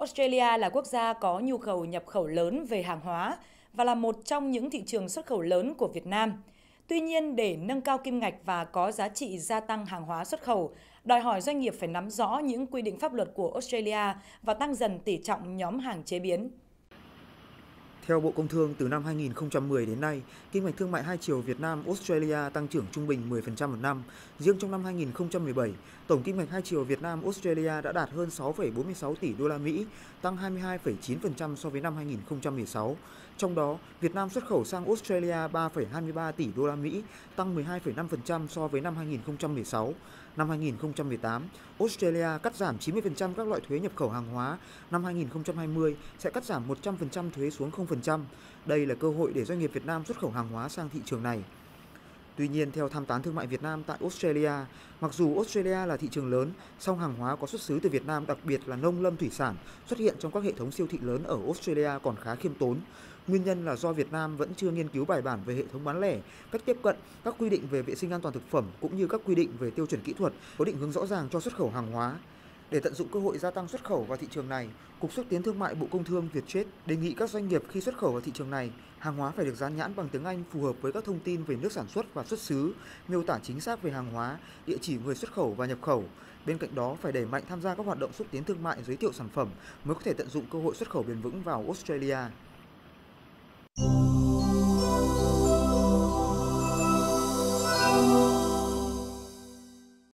Australia là quốc gia có nhu cầu nhập khẩu lớn về hàng hóa và là một trong những thị trường xuất khẩu lớn của Việt Nam. Tuy nhiên, để nâng cao kim ngạch và có giá trị gia tăng hàng hóa xuất khẩu, đòi hỏi doanh nghiệp phải nắm rõ những quy định pháp luật của Australia và tăng dần tỷ trọng nhóm hàng chế biến. Theo Bộ Công Thương, từ năm 2010 đến nay, kinh mạch thương mại hai chiều Việt Nam Australia tăng trưởng trung bình 10% một năm. Riêng trong năm 2017, tổng kinh mạch hai chiều Việt Nam Australia đã đạt hơn 6,46 tỷ đô la Mỹ, tăng 22,9% so với năm 2016. Trong đó, Việt Nam xuất khẩu sang Australia 3,23 tỷ đô la Mỹ, tăng 12,5% so với năm 2016. Năm 2018, Australia cắt giảm 90% các loại thuế nhập khẩu hàng hóa. Năm 2020 sẽ cắt giảm 100% thuế xuống 0%. Đây là cơ hội để doanh nghiệp Việt Nam xuất khẩu hàng hóa sang thị trường này. Tuy nhiên, theo tham tán thương mại Việt Nam tại Australia, mặc dù Australia là thị trường lớn, song hàng hóa có xuất xứ từ Việt Nam, đặc biệt là nông lâm thủy sản, xuất hiện trong các hệ thống siêu thị lớn ở Australia còn khá khiêm tốn. Nguyên nhân là do Việt Nam vẫn chưa nghiên cứu bài bản về hệ thống bán lẻ, cách tiếp cận, các quy định về vệ sinh an toàn thực phẩm cũng như các quy định về tiêu chuẩn kỹ thuật có định hướng rõ ràng cho xuất khẩu hàng hóa. Để tận dụng cơ hội gia tăng xuất khẩu vào thị trường này, Cục xúc tiến thương mại Bộ Công Thương Vietjet đề nghị các doanh nghiệp khi xuất khẩu vào thị trường này, hàng hóa phải được dán nhãn bằng tiếng Anh phù hợp với các thông tin về nước sản xuất và xuất xứ, miêu tả chính xác về hàng hóa, địa chỉ người xuất khẩu và nhập khẩu. Bên cạnh đó phải đẩy mạnh tham gia các hoạt động xúc tiến thương mại giới thiệu sản phẩm mới có thể tận dụng cơ hội xuất khẩu bền vững vào Australia.